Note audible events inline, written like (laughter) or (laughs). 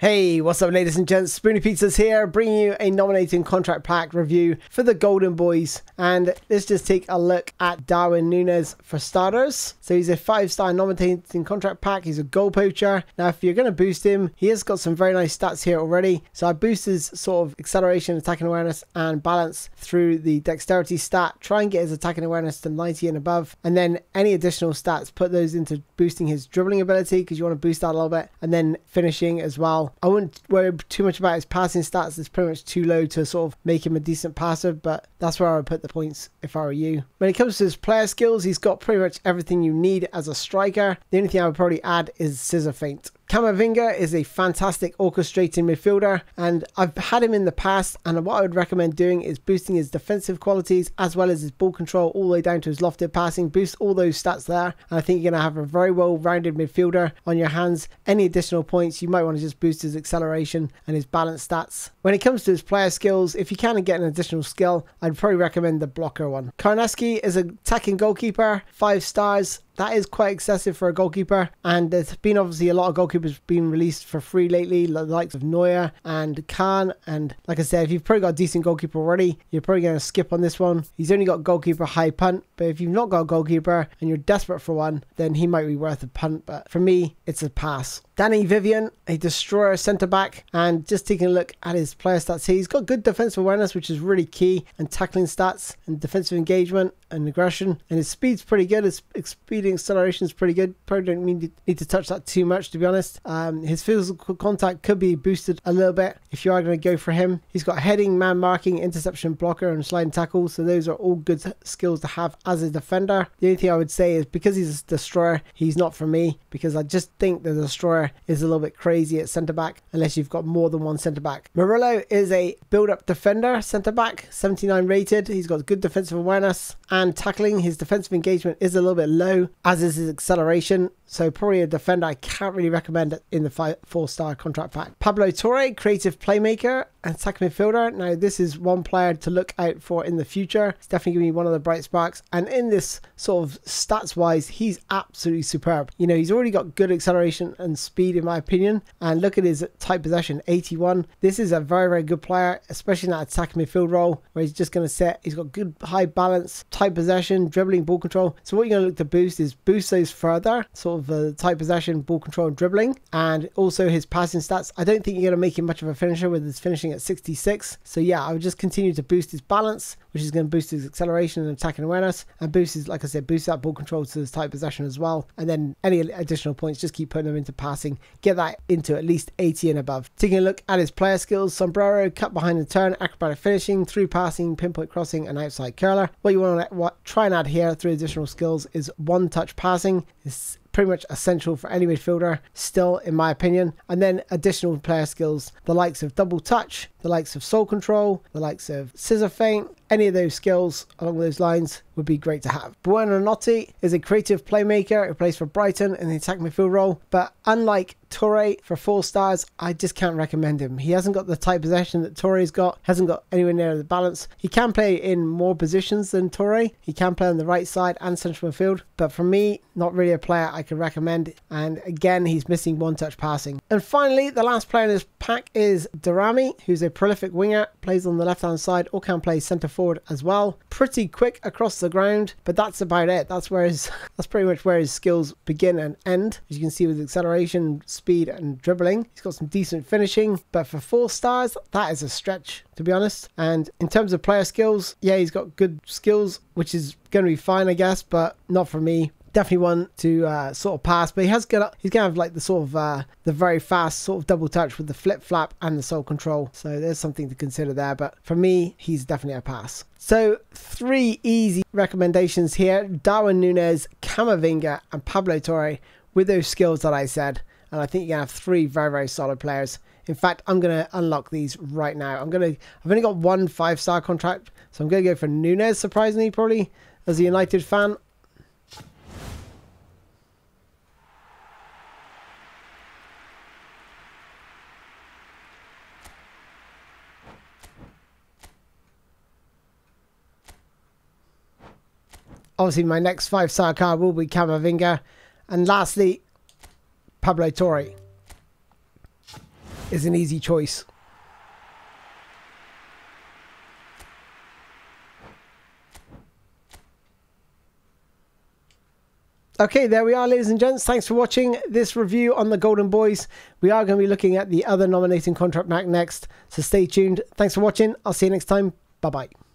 Hey, what's up, ladies and gents? Spoony Pizzas here, bringing you a nominating contract pack review for the Golden Boys. And let's just take a look at Darwin Nunez for starters. So he's a five-star nominating contract pack. He's a goal poacher. Now, if you're going to boost him, he has got some very nice stats here already. So I boost his sort of acceleration, attacking awareness, and balance through the dexterity stat. Try and get his attacking awareness to 90 and above. And then any additional stats, put those into boosting his dribbling ability because you want to boost that a little bit. And then finishing as well I wouldn't worry too much about his passing stats. It's pretty much too low to sort of make him a decent passer, but that's where I would put the points if I were you. When it comes to his player skills, he's got pretty much everything you need as a striker. The only thing I would probably add is scissor feint. Camavinga is a fantastic orchestrating midfielder, and I've had him in the past. And what I would recommend doing is boosting his defensive qualities as well as his ball control all the way down to his lofted passing. Boost all those stats there, and I think you're going to have a very well rounded midfielder on your hands. Any additional points, you might want to just boost his acceleration and his balance stats. When it comes to his player skills, if you can get an additional skill, I'd probably recommend the blocker one. Carnesecchi is an attacking goalkeeper, five stars that is quite excessive for a goalkeeper. And there's been obviously a lot of goalkeepers being released for free lately, the likes of Neuer and Kahn. And like I said, if you've probably got a decent goalkeeper already, you're probably going to skip on this one. He's only got goalkeeper high punt, but if you've not got a goalkeeper and you're desperate for one, then he might be worth a punt. But for me, it's a pass. Dani Vivian, a destroyer centre back, and just taking a look at his player stats here, he's got good defensive awareness, which is really key, and tackling stats, and defensive engagement, and aggression, and his speed's pretty good. His speed and acceleration is pretty good. Probably don't need to, need to touch that too much, to be honest. Um, his physical contact could be boosted a little bit if you are going to go for him. He's got heading, man marking, interception, blocker, and sliding tackle, so those are all good skills to have as a defender. The only thing I would say is because he's a destroyer, he's not for me because I just think the destroyer is a little bit crazy at centre back unless you've got more than one centre back. Murillo is a build up defender centre back, 79 rated. He's got good defensive awareness and tackling. His defensive engagement is a little bit low, as is his acceleration. So probably a defender I can't really recommend in the five, four star contract pack. Pablo Torre, creative playmaker and attacking midfielder. Now this is one player to look out for in the future. It's definitely going to be one of the bright sparks. And in this sort of stats wise, he's absolutely superb. You know, he's already got good acceleration and speed in my opinion. And look at his tight possession, 81. This is a very, very good player, especially in that attacking midfield role where he's just going to set. He's got good high balance, tight possession, dribbling, ball control. So what you're going to look to boost is boost those further, of the uh, tight possession, ball control, and dribbling, and also his passing stats. I don't think you're going to make him much of a finisher with his finishing at 66. So yeah, I would just continue to boost his balance, which is going to boost his acceleration and attacking awareness, and boost his, like I said, boost that ball control to his tight possession as well. And then any additional points, just keep putting them into passing, get that into at least 80 and above. Taking a look at his player skills, sombrero, cut behind the turn, acrobatic finishing, through passing, pinpoint crossing, and outside curler. What you want to try and add here through additional skills is one touch passing. Pretty much essential for any midfielder, still, in my opinion. And then additional player skills, the likes of double touch, the likes of sole control, the likes of scissor feint, any of those skills along those lines would be great to have. Buonanotte is a creative playmaker who plays for Brighton in the attack midfield role, but unlike Torre for four stars, I just can't recommend him. He hasn't got the tight possession that Torre's got, hasn't got anywhere near the balance. He can play in more positions than Torre. He can play on the right side and central midfield, but for me, not really a player I could recommend. And again, he's missing one touch passing. And finally, the last player in this pack is Daramy, who's a prolific winger, plays on the left hand side or can play centre forward as well. Pretty quick across the ground, but that's about it. That's where his (laughs) that's pretty much where his skills begin and end. As you can see with acceleration, speed, and dribbling. He's got some decent finishing, but for four stars, that is a stretch to be honest. And in terms of player skills, yeah, he's got good skills, which is going to be fine, I guess, but not for me definitely one to uh, sort of pass. But he has got he's gonna have like the sort of uh, the very fast sort of double touch with the flip flap and the sole control. So there's something to consider there. But for me, he's definitely a pass. So three easy recommendations here: Darwin Nunez, Camavinga, and Pablo Torre with those skills that I said. And I think you're gonna have three very very solid players. In fact, I'm going to unlock these right now. I'm going to, I've only got one five star contract, so I'm going to go for Nunez, surprisingly, probably, as a United fan. Obviously, my next five star card will be Camavinga. And lastly, Pablo Torre. is an easy choice. Okay, there we are, ladies and gents. Thanks for watching this review on the Golden Boys. We are going to be looking at the other nominating contract pack next, so stay tuned. Thanks for watching. I'll see you next time. Bye bye.